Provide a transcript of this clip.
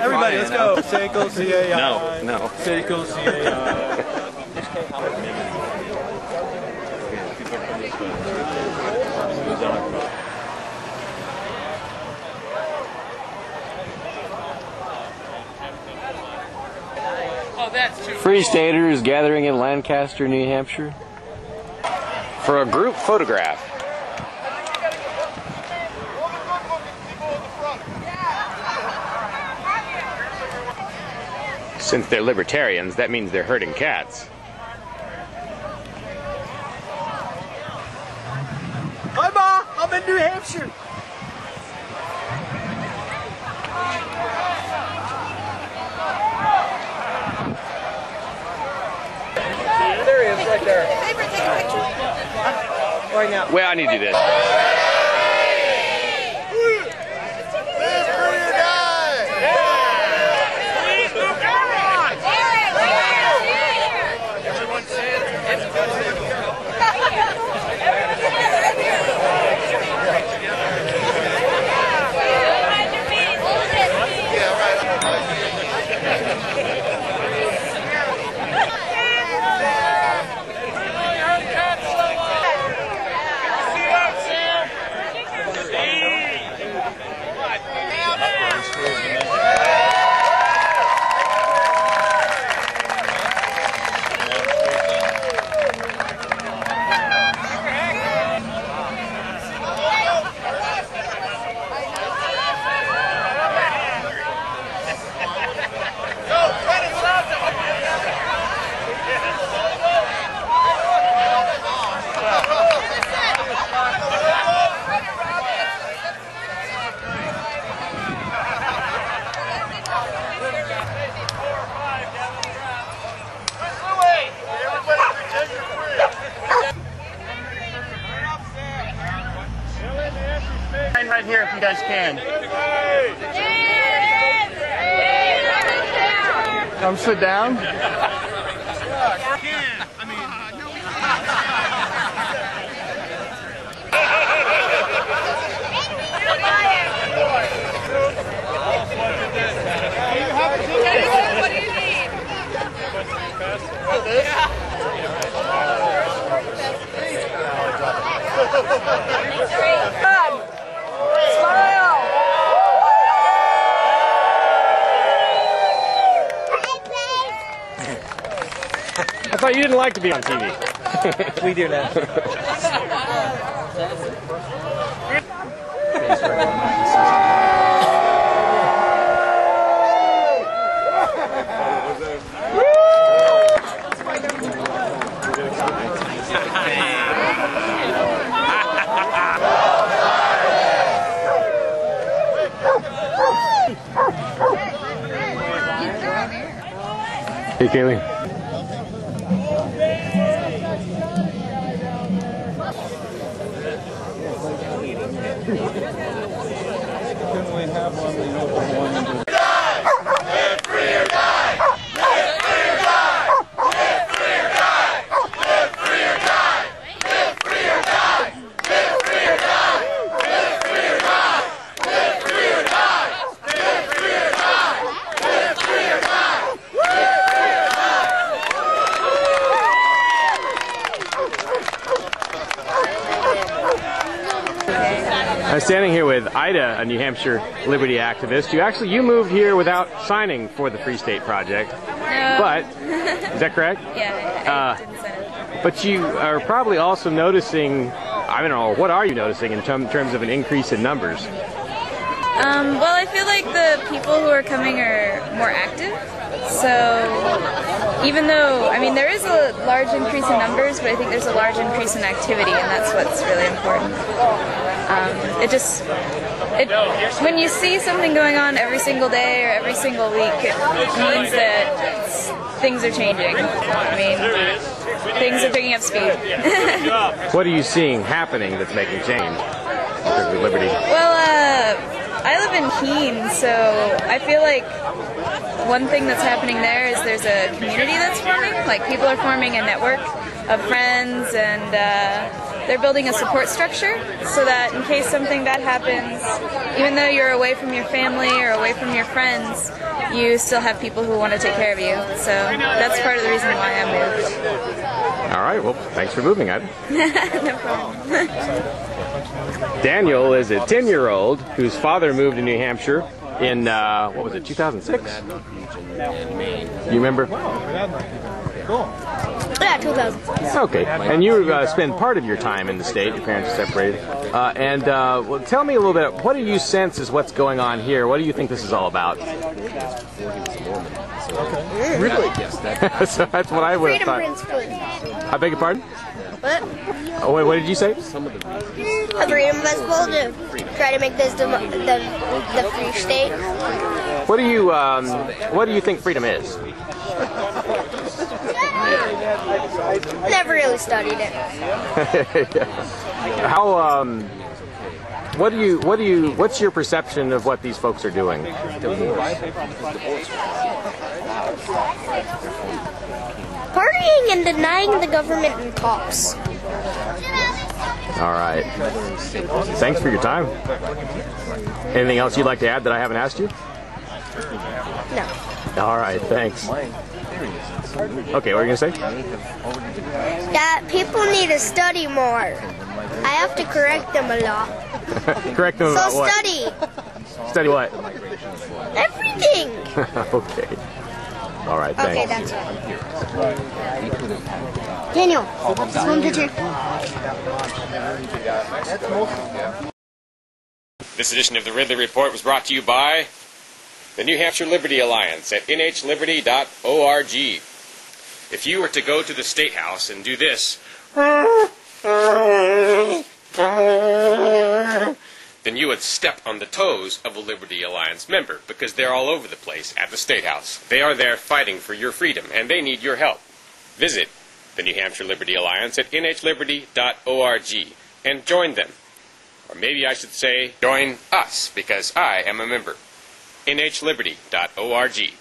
Everybody, let's go. Seiko CAI. No, no. Seiko CAI. Free Staters gathering in Lancaster, New Hampshire for a group photograph. Since they're libertarians, that means they're herding cats. Hi, Ma. I'm in New Hampshire. There he is, right there. Right now. Well, I need you to Right here if you guys can. Come sit down. I thought you didn't like to be on TV. We do now. Hey, Kaylee. I'm standing here with Ida, a New Hampshire liberty activist. You actually you moved here without signing for the Free State Project, but is that correct? Yeah, Uh. But you are probably also noticing. I don't know. What are you noticing in term, terms of an increase in numbers? Um, well, I feel like the people who are coming are more active. So even though, I mean, there is a large increase in numbers, but I think there's a large increase in activity, and that's what's really important. Um, it just, it, when you see something going on every single day or every single week, it means that things are changing. I mean, things are picking up speed. What are you seeing happening that's making change in terms of liberty? Well, uh, I live in Keene, so I feel like one thing that's happening there is there's a community that's forming. Like people are forming a network of friends, and uh, they're building a support structure so that in case something bad happens, even though you're away from your family or away from your friends, you still have people who want to take care of you. So that's part of the reason why I moved. All right. Well, thanks for moving, Ida. no problem. Daniel is a 10 year old whose father moved to New Hampshire in, uh, what was it, 2006? You remember? Yeah, 2000. Okay. And you uh, spend part of your time in the state, your parents are separated. Uh, and uh, well, tell me a little bit, what do you sense is what's going on here? What do you think this is all about? Okay. Really? so that's what I would have thought. I beg your pardon? What? Oh, wait, what did you say? A freedom principle to try to make this the, the, the free state. What do you um, What do you think freedom is? Never really studied it. How um, what do you What do you What's your perception of what these folks are doing? Partying and denying the government and cops. All right. Thanks for your time. Anything else you'd like to add that I haven't asked you? No. All right. Thanks. Okay, what are you gonna say? That people need to study more. I have to correct them a lot. Correct them So about what? study Study what? everything. okay. All right. Okay, Thanks. that's all. Daniel, this one picture. This edition of the Ridley Report was brought to you by the New Hampshire Liberty Alliance at nhliberty.org. If you were to go to the State House and do this, then you would step on the toes of a Liberty Alliance member because they're all over the place at the State House. They are there fighting for your freedom and they need your help. Visit the New Hampshire Liberty Alliance at nhliberty.org and join them. Or maybe I should say, join us, because I am a member. nhliberty.org.